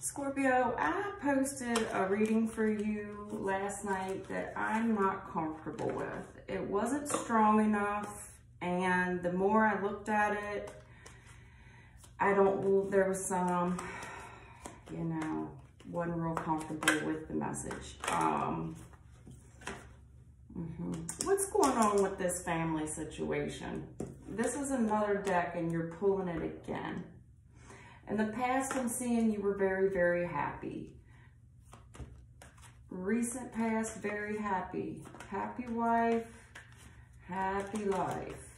Scorpio, I posted a reading for you last night that I'm not comfortable with. It wasn't strong enough, and the more I looked at it, I don't, there was some, you know, wasn't real comfortable with the message. Um, mm -hmm. What's going on with this family situation? This is another deck and you're pulling it again. In the past, I'm seeing you were very, very happy. Recent past, very happy. Happy wife, happy life.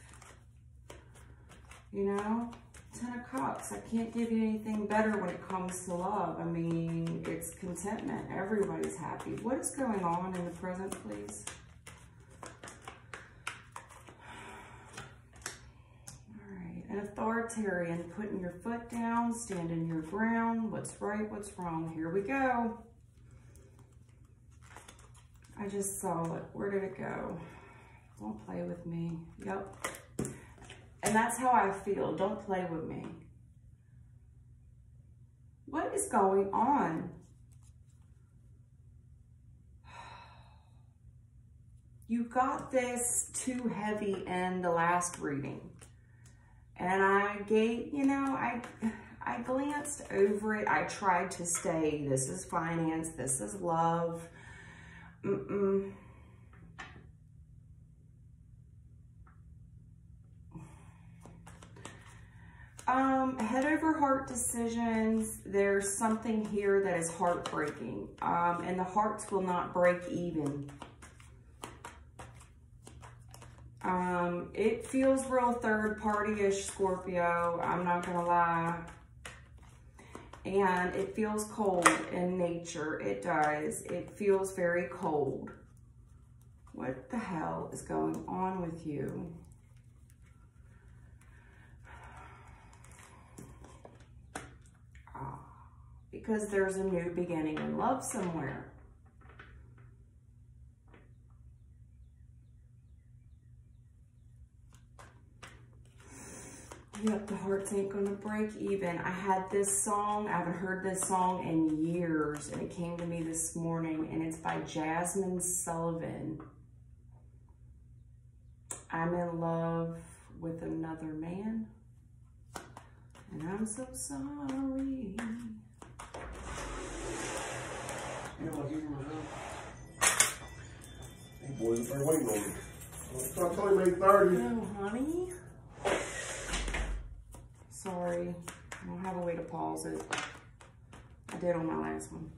You know, Ten of Cups. I can't give you anything better when it comes to love. I mean, it's contentment. Everybody's happy. What is going on in the present, please? An authoritarian, putting your foot down, standing your ground. What's right, what's wrong? Here we go. I just saw it. Where did it go? Don't play with me. Yep. And that's how I feel. Don't play with me. What is going on? You got this too heavy in the last reading. And I gave, you know, I, I glanced over it. I tried to stay, this is finance, this is love. Mm -mm. Um, head over heart decisions, there's something here that is heartbreaking. Um, and the hearts will not break even. Um, it feels real third party-ish Scorpio, I'm not gonna lie. And it feels cold in nature, it does. It feels very cold. What the hell is going on with you? Ah, because there's a new beginning in love somewhere. Yep, the hearts ain't gonna break even. I had this song, I haven't heard this song in years, and it came to me this morning, and it's by Jazmine Sullivan. I'm in love with another man, and I'm so sorry. Hey, boys, they're waiting on me. I told you 8.30. No, honey. I don't have a way to pause it. I did on my last one.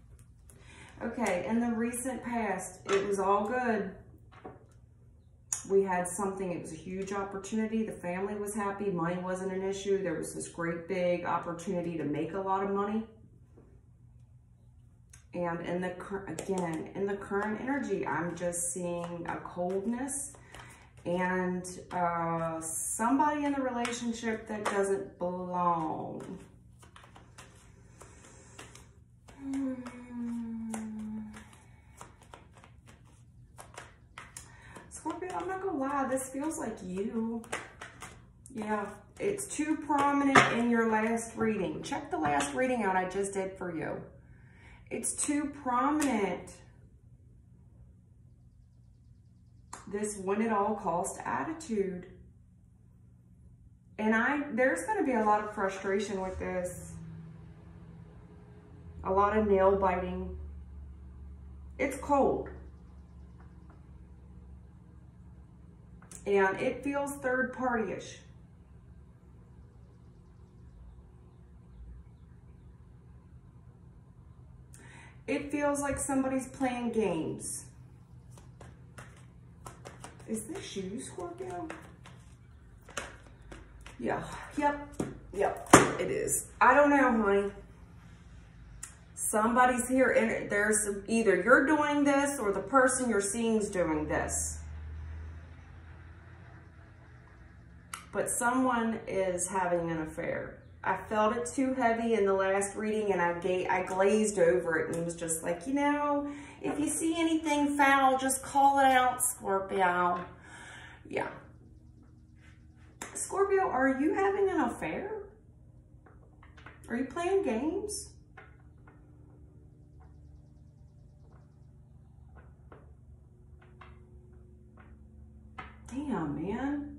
Okay, in the recent past, it was all good. We had something, it was a huge opportunity. The family was happy, money wasn't an issue. There was this great big opportunity to make a lot of money. And in the, again, in the current energy, I'm just seeing a coldness and uh, somebody in the relationship that doesn't belong. Hmm. Scorpio, I'm not gonna lie, this feels like you. Yeah, it's too prominent in your last reading. Check the last reading out I just did for you. It's too prominent this win at all cost attitude. And I, there's going to be a lot of frustration with this. A lot of nail biting. It's cold. And it feels third party-ish. It feels like somebody's playing games. Is this you, Scorpio? Yeah, yep, yep, it is. I don't know, honey. Somebody's here, and there's either you're doing this or the person you're seeing is doing this. But someone is having an affair. I felt it too heavy in the last reading and I, ga I glazed over it and was just like, you know, if you see anything foul, just call it out, Scorpio. Yeah. Scorpio, are you having an affair? Are you playing games? Damn, man.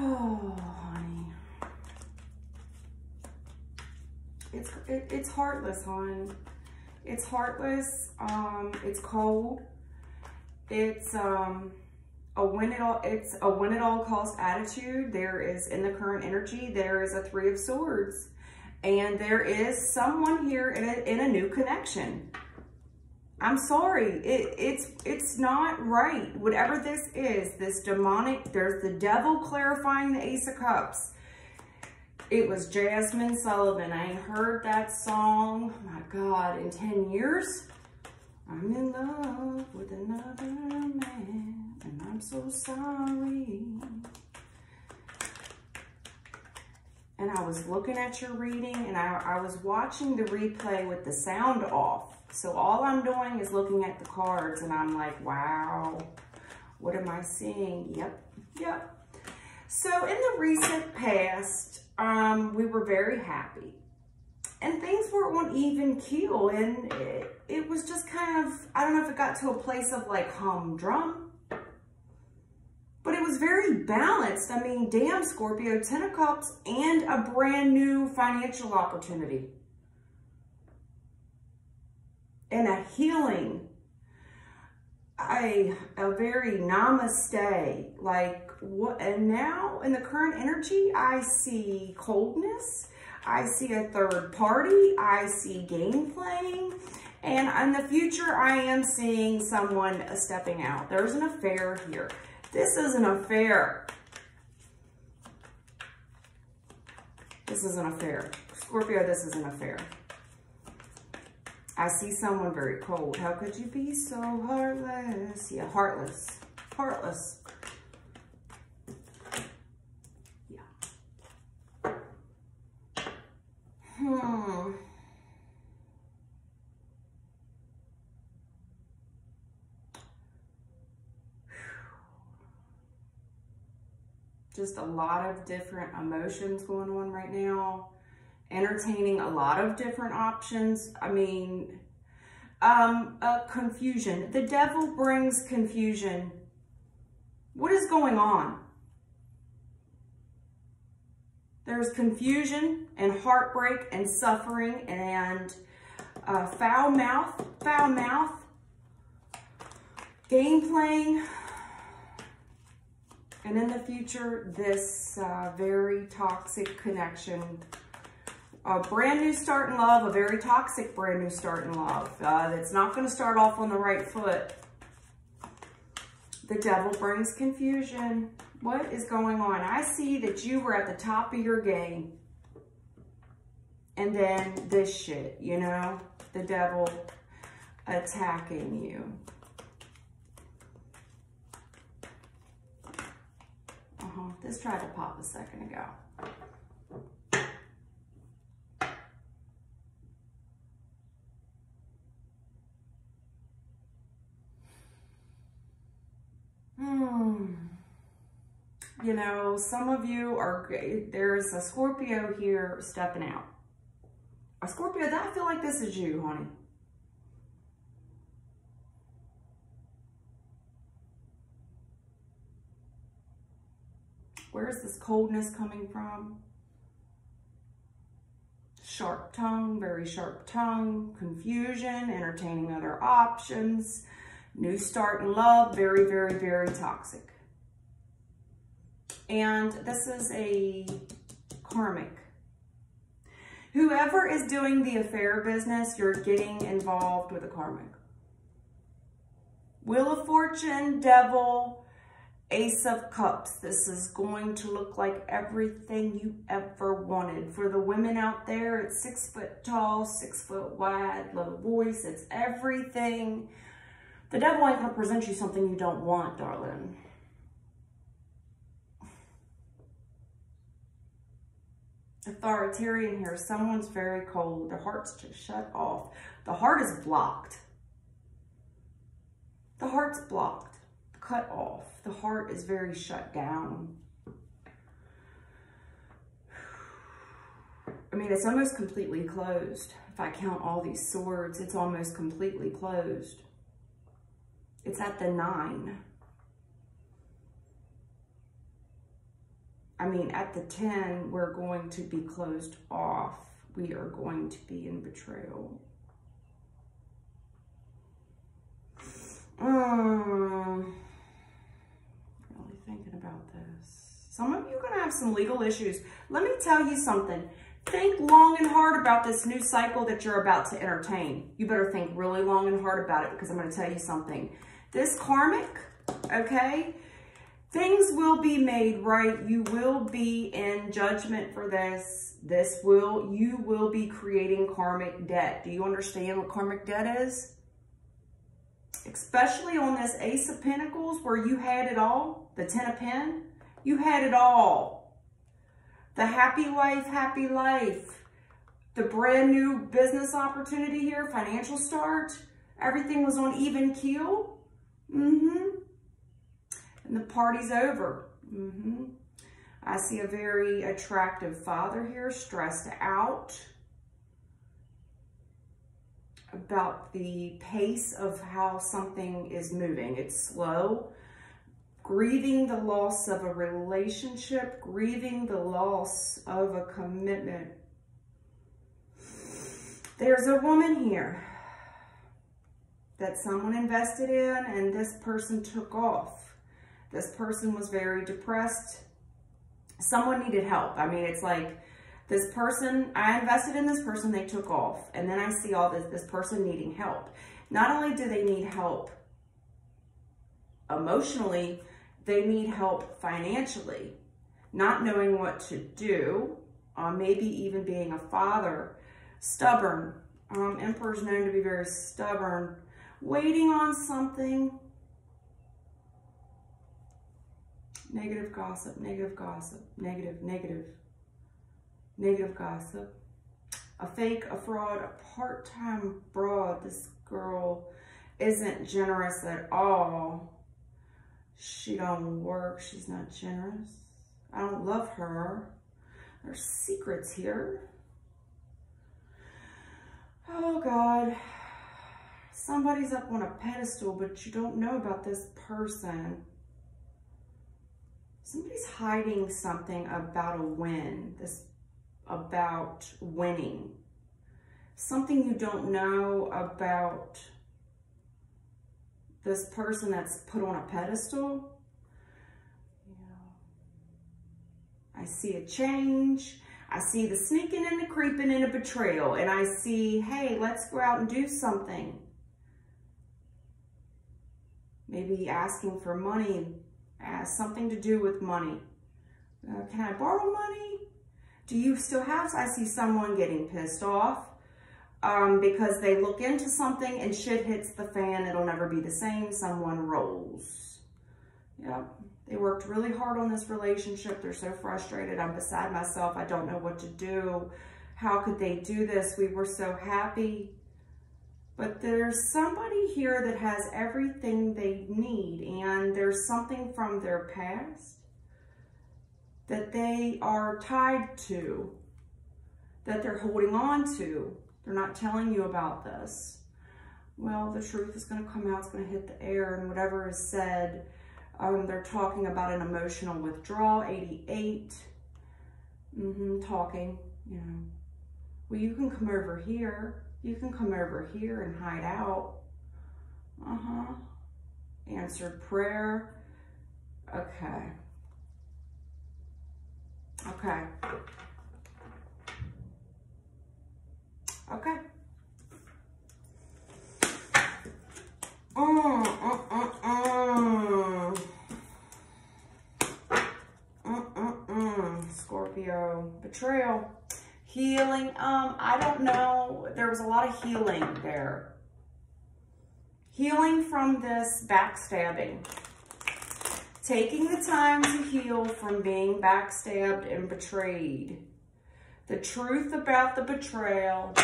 Oh, honey. It's, it, it's heartless, hon. It's heartless. Um, it's cold. It's um, a win at all. It's a win at all cost attitude. There is in the current energy. There is a three of swords, and there is someone here in a, in a new connection. I'm sorry, it, it's it's not right. Whatever this is, this demonic, there's the devil clarifying the Ace of Cups. It was Jazmine Sullivan. I ain't heard that song, oh my God, in 10 years. I'm in love with another man, and I'm so sorry. And I was looking at your reading, and I, I was watching the replay with the sound off. So all I'm doing is looking at the cards, and I'm like, wow, what am I seeing? Yep, yep. So in the recent past, um, we were very happy and things were on even keel and it, it, was just kind of, I don't know if it got to a place of like humdrum, but it was very balanced. I mean, damn Scorpio, Ten of Cups and a brand new financial opportunity and a healing, a, a very namaste, like what, and now in the current energy, I see coldness, I see a third party. I see game playing. And in the future, I am seeing someone uh, stepping out. There's an affair here. This is an affair. This is an affair. Scorpio, this is an affair. I see someone very cold. How could you be so heartless? Yeah, heartless. Heartless. Yeah. Hmm. Just a lot of different emotions going on right now. Entertaining a lot of different options. I mean, um, uh, confusion. The devil brings confusion. What is going on? There's confusion and heartbreak and suffering and uh, foul mouth, foul mouth, game playing, and in the future, this uh, very toxic connection. A brand new start in love, a very toxic brand new start in love. Uh, that's not going to start off on the right foot. The devil brings confusion. What is going on? I see that you were at the top of your game. And then this shit, you know? The devil attacking you. Uh-huh. This tried to pop a second ago. Hmm you know, some of you are, there's a Scorpio here stepping out. A Scorpio, that I feel like this is you, honey. Where's this coldness coming from? Sharp tongue, very sharp tongue, confusion, entertaining other options, new start in love, very, very, very toxic. And this is a karmic. Whoever is doing the affair business, you're getting involved with a karmic. Wheel of Fortune, Devil, Ace of Cups. This is going to look like everything you ever wanted. For the women out there, it's six foot tall, six foot wide, low voice. It's everything. The devil ain't going to present you something you don't want, darling. Authoritarian here. Someone's very cold. Their heart's just shut off. The heart is blocked. The heart's blocked, cut off. The heart is very shut down. I mean, it's almost completely closed. If I count all these swords, it's almost completely closed. It's at the nine. I mean, at the 10, we're going to be closed off. we are going to be in betrayal. Mm, really thinking about this. Some of you are going to have some legal issues. Let me tell you something. Think long and hard about this new cycle that you're about to entertain. You better think really long and hard about it because I'm going to tell you something. This karmic, okay, things will be made right. You will be in judgment for this. This will, you will be creating karmic debt. Do you understand what karmic debt is? Especially on this Ace of Pentacles where you had it all, the Ten of Pen, you had it all. The happy wife, happy life, the brand new business opportunity here, financial start, everything was on even keel. Mm-hmm. And the party's over. Mm-hmm. I see a very attractive father here, stressed out about the pace of how something is moving. It's slow. Grieving the loss of a relationship, grieving the loss of a commitment. There's a woman here that someone invested in and this person took off. This person was very depressed. Someone needed help. I mean, it's like this person, I invested in this person, they took off. And then I see all this, this person needing help. Not only do they need help emotionally, they need help financially. Not knowing what to do, uh, maybe even being a father, stubborn. Um, Emperor's known to be very stubborn, waiting on something. Negative gossip, negative gossip, negative, negative negative gossip, a fake, a fraud, a part-time broad. This girl isn't generous at all. She don't work. She's not generous. I don't love her. There's secrets here. Oh, God. Somebody's up on a pedestal, but you don't know about this person. Somebody's hiding something about a win. This about winning. Something you don't know about this person that's put on a pedestal. I see a change. I see the sneaking and the creeping and a betrayal. And I see, hey, let's go out and do something. Maybe asking for money, has something to do with money. Uh, can I borrow money? Do you still have, I see someone getting pissed off um, because they look into something and shit hits the fan. It'll never be the same. Someone rolls. Yep. They worked really hard on this relationship. They're so frustrated. I'm beside myself. I don't know what to do. How could they do this? We were so happy. But there's somebody here that has everything they need and there's something from their past that they are tied to, that they're holding on to. They're not telling you about this. Well, the truth is going to come out. It's going to hit the air and whatever is said, um, they're talking about an emotional withdrawal, 88. Mm-hmm, talking, you know. Well, you can come over here. You can come over here and hide out. Uh-huh. Answered prayer. Okay. Okay. Okay. Mm, mm, mm, mm. Mm, mm, mm. Scorpio. Betrayal. Healing. Um, I don't know. There was a lot of healing there. Healing from this backstabbing taking the time to heal from being backstabbed and betrayed. The truth about the betrayal.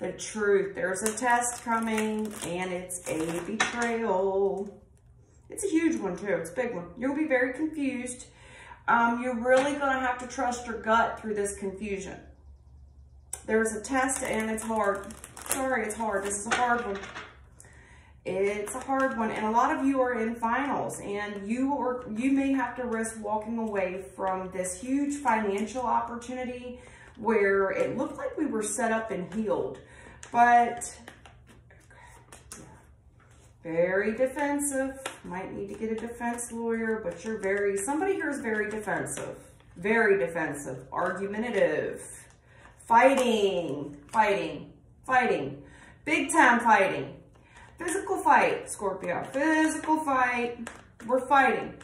The truth. There's a test coming and it's a betrayal. It's a huge one too. It's a big one. You'll be very confused. Um, you're really going to have to trust your gut through this confusion. There's a test and it's hard. Sorry, it's hard. This is a hard one it's a hard one and a lot of you are in finals and you or you may have to risk walking away from this huge financial opportunity where it looked like we were set up and healed. But very defensive. Might need to get a defense lawyer, but you're very, somebody here is very defensive. Very defensive, argumentative, fighting, fighting, fighting, big time fighting. Physical fight, Scorpio, physical fight. We're fighting.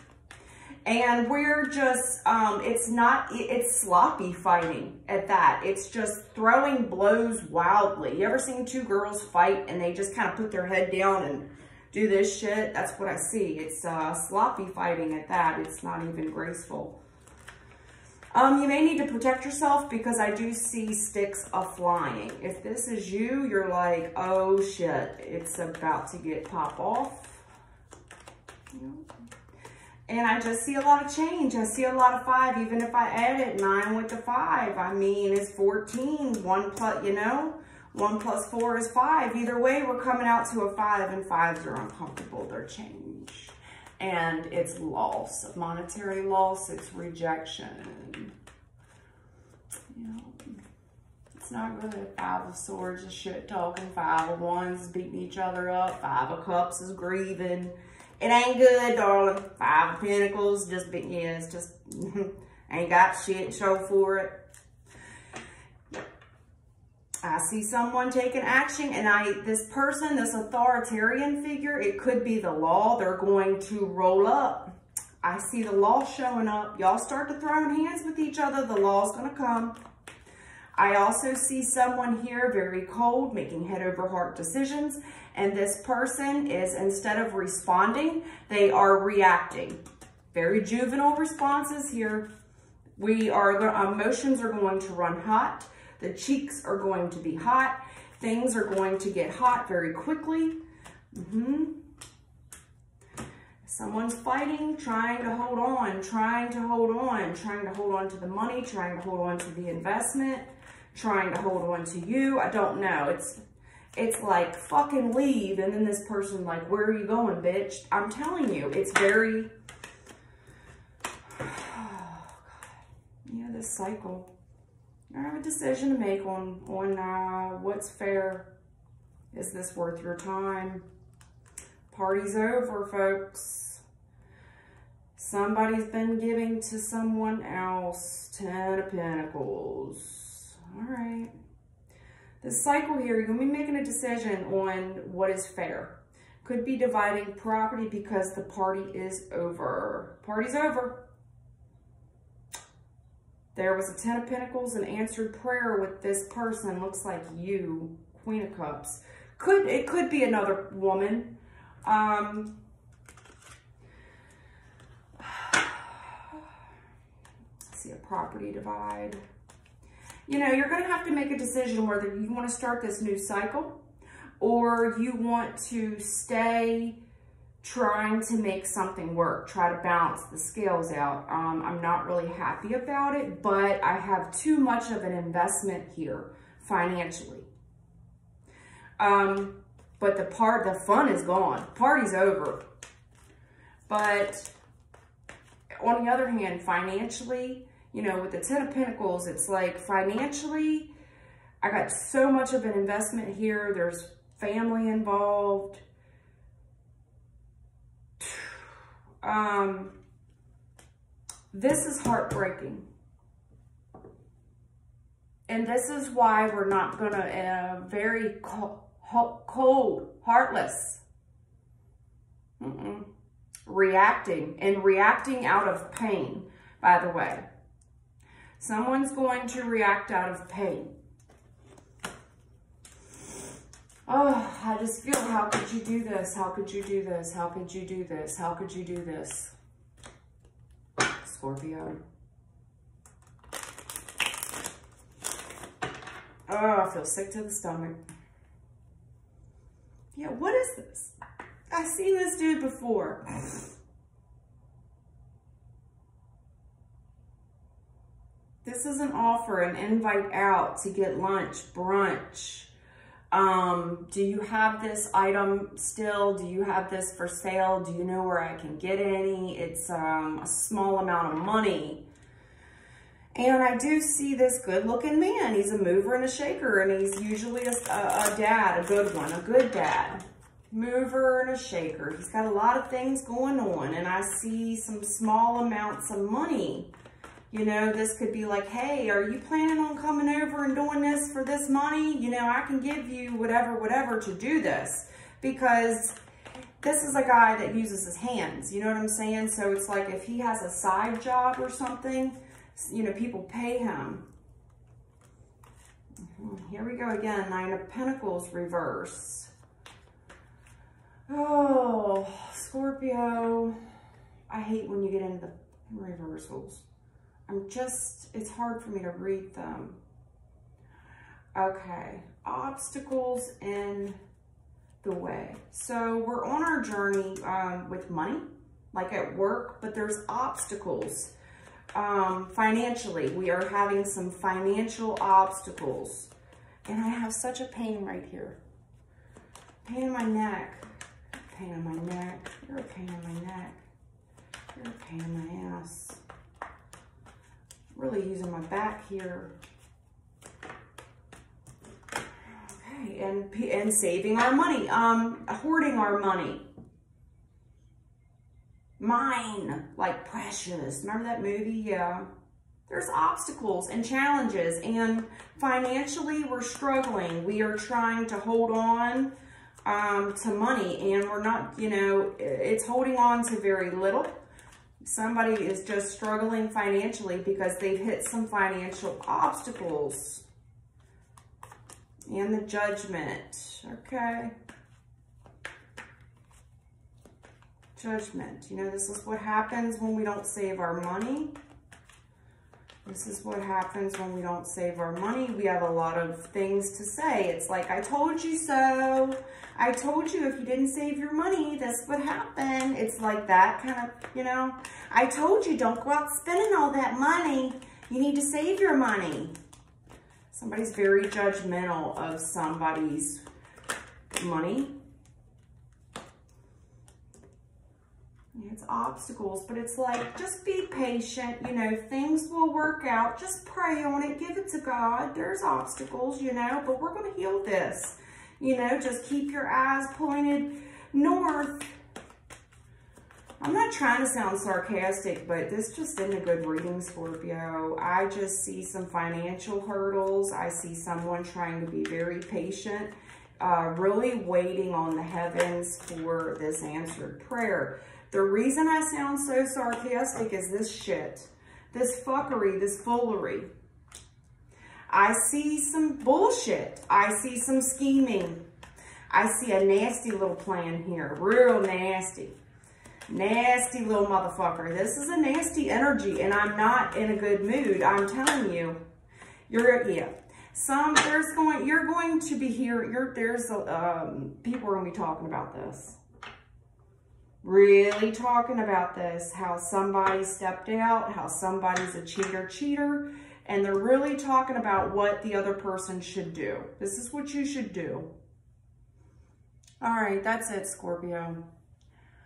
And we're just, um, it's not, it's sloppy fighting at that. It's just throwing blows wildly. You ever seen two girls fight and they just kind of put their head down and do this shit? That's what I see. It's uh, sloppy fighting at that. It's not even graceful. Um, you may need to protect yourself because I do see sticks of flying. If this is you, you're like, oh shit, it's about to get pop off. And I just see a lot of change. I see a lot of five, even if I edit nine with the five. I mean, it's 14, one plus, you know, one plus four is five. Either way, we're coming out to a five and fives are uncomfortable. They're change and it's loss, monetary loss, it's rejection. You know, it's not good. Five of Swords is shit talking. Five of Wands beating each other up. Five of Cups is grieving. It ain't good, darling. Five of Pentacles just, yeah, it's just, ain't got shit show for it. I see someone taking action and I, this person, this authoritarian figure, it could be the law. They're going to roll up. I see the law showing up. Y'all start to throw hands with each other. The law's going to come. I also see someone here very cold, making head over heart decisions. And this person is, instead of responding, they are reacting. Very juvenile responses here. We are, emotions are going to run hot. The cheeks are going to be hot. Things are going to get hot very quickly. Mm -hmm. Someone's fighting, trying to hold on, trying to hold on, trying to hold on to the money, trying to hold on to the investment, trying to hold on to you. I don't know. It's it's like fucking leave and then this person like where are you going bitch i'm telling you it's very oh god yeah this cycle I have a decision to make on, on uh, what's fair. Is this worth your time? Party's over, folks. Somebody's been giving to someone else. Ten of Pentacles. All right. The cycle here, you're going to be making a decision on what is fair. Could be dividing property because the party is over. Party's over. There was a Ten of Pentacles and answered prayer with this person. Looks like you, Queen of Cups. Could It could be another woman. Um, see a property divide. You know, you're going to have to make a decision whether you want to start this new cycle or you want to stay trying to make something work, try to balance the scales out. Um, I'm not really happy about it, but I have too much of an investment here financially. Um, but the part, the fun is gone. Party's over. But on the other hand, financially, you know, with the Ten of Pentacles, it's like financially, I got so much of an investment here. There's family involved Um, this is heartbreaking. And this is why we're not going to, uh, very cold, heartless. Mm -mm. Reacting and reacting out of pain, by the way. Someone's going to react out of pain. Oh, I just feel, how could you do this? How could you do this? How could you do this? How could you do this? Scorpio. Oh, I feel sick to the stomach. Yeah, what is this? I've seen this dude before. This is an offer, an invite out to get lunch, brunch, um, do you have this item still? Do you have this for sale? Do you know where I can get any? It's um, a small amount of money. And I do see this good looking man. He's a mover and a shaker and he's usually a, a, a dad, a good one, a good dad. Mover and a shaker. He's got a lot of things going on and I see some small amounts of money. You know, this could be like, hey, are you planning on coming over and doing this for this money? You know, I can give you whatever, whatever to do this because this is a guy that uses his hands. You know what I'm saying? So it's like if he has a side job or something, you know, people pay him. Mm-hmm. Here we go again, Nine of Pentacles reverse. Oh, Scorpio. I hate when you get into the reversals. I'm just, it's hard for me to read them. Okay, obstacles in the way. So we're on our journey um, with money, like at work, but there's obstacles um, financially. We are having some financial obstacles. And I have such a pain right here. Pain in my neck. Pain in my neck. You're a pain in my neck. You're a pain in my ass. Really using my back here. Okay, and, and saving our money. Um, hoarding our money mine, like precious. Remember that movie? Yeah. There's obstacles and challenges and financially we're struggling. We are trying to hold on um, to money and we're not, you know, it's holding on to very little. Somebody is just struggling financially because they've hit some financial obstacles. And the judgment, okay. judgment. You know, this is what happens when we don't save our money. This is what happens when we don't save our money. We have a lot of things to say. It's like, I told you so. I told you if you didn't save your money, this would happen. It's like that kind of, you know. I told you don't go out spending all that money. You need to save your money. Somebody's very judgmental of somebody's money It's obstacles, but it's like, just be patient. You know, things will work out. Just pray on it. Give it to God. There's obstacles, you know, but we're going to heal this. You know, just keep your eyes pointed north. I'm not trying to sound sarcastic, but this just isn't a good reading, Scorpio. I just see some financial hurdles. I see someone trying to be very patient, uh, really waiting on the heavens for this answered prayer. The reason I sound so sarcastic is this shit. This fuckery, this foolery. I see some bullshit. I see some scheming. I see a nasty little plan here. Real nasty. Nasty little motherfucker. This is a nasty energy and I'm not in a good mood. I'm telling you. You're, yeah. Some, there's going, you're going to be here, you're, there's, um, people are going to be talking about this really talking about this, how somebody stepped out, how somebody's a cheater cheater, and they're really talking about what the other person should do. This is what you should do. All right, that's it, Scorpio.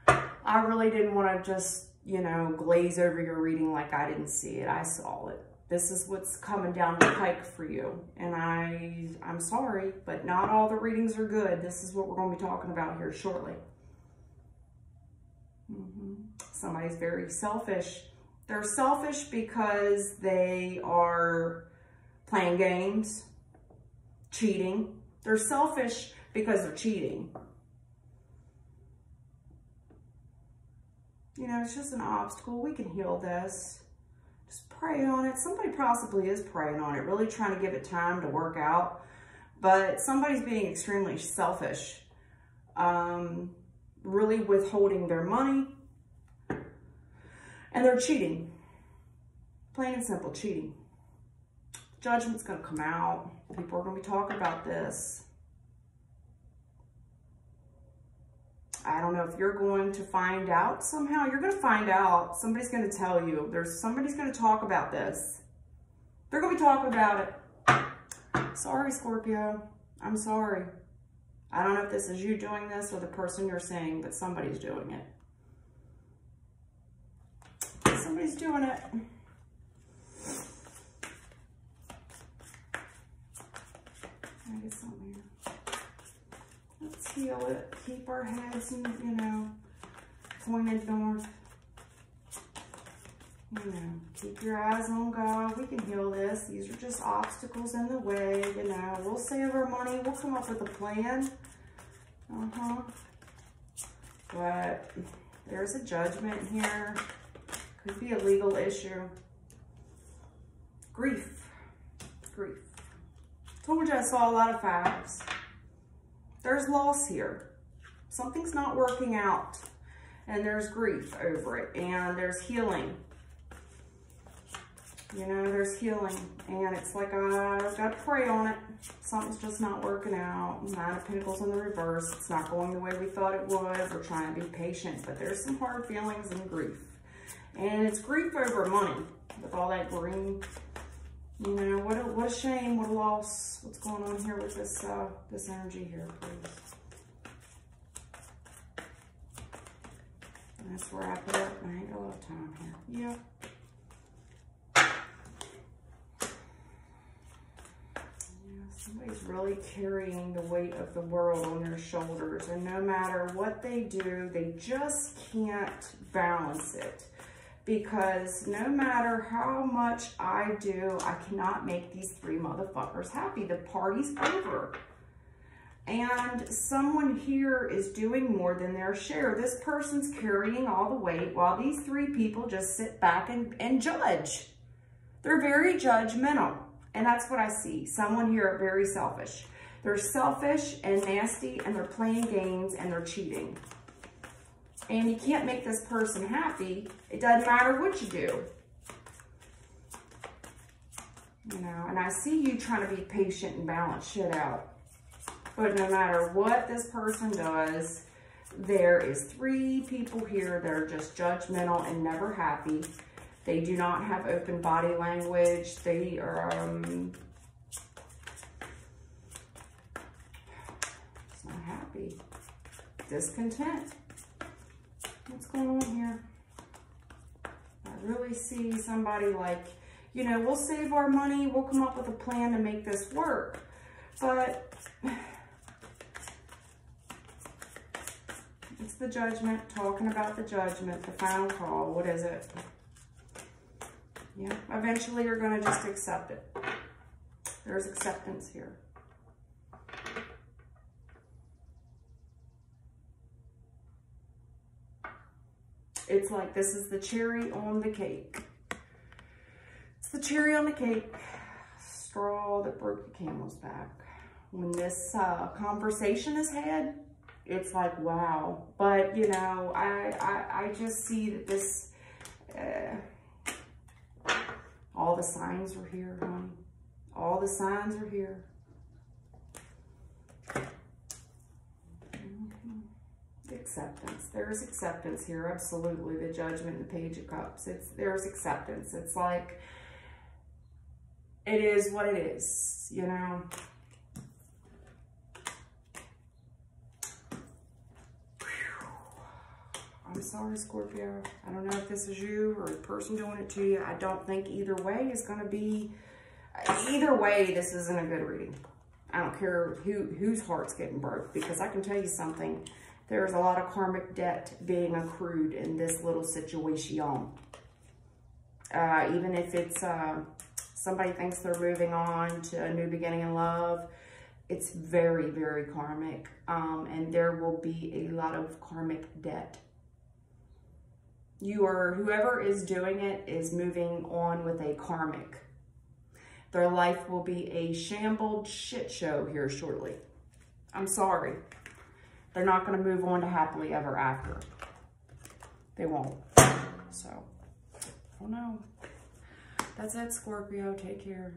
I really didn't want to just, you know, glaze over your reading like I didn't see it. I saw it. This is what's coming down the pike for you. And I, I'm sorry, but not all the readings are good. This is what we're going to be talking about here shortly. Mm -hmm. Somebody's very selfish. They're selfish because they are playing games, cheating. They're selfish because they're cheating. You know, it's just an obstacle. We can heal this. Just pray on it. Somebody possibly is praying on it, really trying to give it time to work out. But somebody's being extremely selfish. Um, really withholding their money, and they're cheating. Plain and simple, cheating. Judgment's to come out. People are to be talking about this. I don't know if you're going to find out somehow. You're going to find out. Somebody's going to tell you. There's somebody's going to talk about this. They're going to be talking about it. Sorry, Scorpio. I'm sorry. I don't know if this is you doing this or the person you're seeing, but somebody's doing it. Somebody's doing it. I get something here. Let's heal it. Keep our heads, you know, pointed north. You know, keep your eyes on God. We can heal this. These are just obstacles in the way. You know, we'll save our money. We'll come up with a plan. Uh-huh. But there's a judgment here. Could be a legal issue. Grief. Grief. Told you I saw a lot of fives. There's loss here. Something's not working out. And there's grief over it. And there's healing. You know, there's healing. And it's like, I've got to pray on it. Something's just not working out. Nine of Pentacles in the reverse. It's not going the way we thought it was. We're trying to be patient. But there's some hard feelings and grief. And it's grief over money with all that green. You know, what a, what a shame, what a loss. What's going on here with this, uh, this energy here, please. Let's wrap it up. I ain't got a lot of time here. Yeah. Somebody's really carrying the weight of the world on their shoulders. And no matter what they do, they just can't balance it. Because no matter how much I do, I cannot make these three motherfuckers happy. The party's over. And someone here is doing more than their share. This person's carrying all the weight while these three people just sit back and, and judge. They're very judgmental. And that's what I see. Someone here very selfish. They're selfish and nasty and they're playing games and they're cheating. And you can't make this person happy. It doesn't matter what you do. You know, and I see you trying to be patient and balance shit out. But no matter what this person does, there is three people here that are just judgmental and never happy. They do not have open body language. They are, um, it's not happy. Discontent. What's going on here? I really see somebody like, you know, we'll save our money. We'll come up with a plan to make this work. But it's the judgment, talking about the judgment, the final call. What is it? Yeah, eventually you're going to just accept it. There's acceptance here. It's like this is the cherry on the cake. It's the cherry on the cake. Straw that broke the camel's back. When this uh, conversation is had, it's like, wow. But, you know, I, I, I just see that this... Uh, all the signs are here, honey. All the signs are here. Mm-hmm. Acceptance. There's acceptance here. Absolutely. The judgment, the page of cups. It's There's acceptance. It's like, it is what it is, you know. I'm sorry, Scorpio. I don't know if this is you or the person doing it to you. I don't think either way is going to be, either way, this isn't a good reading. I don't care who whose heart's getting broke because I can tell you something. There's a lot of karmic debt being accrued in this little situation. Uh, even if it's uh, somebody thinks they're moving on to a new beginning in love, it's very, very karmic. Um, and there will be a lot of karmic debt you are, whoever is doing it is moving on with a karmic. Their life will be a shambled shit show here shortly. I'm sorry. They're not going to move on to happily ever after. They won't. So, oh no. That's it, Scorpio. Take care.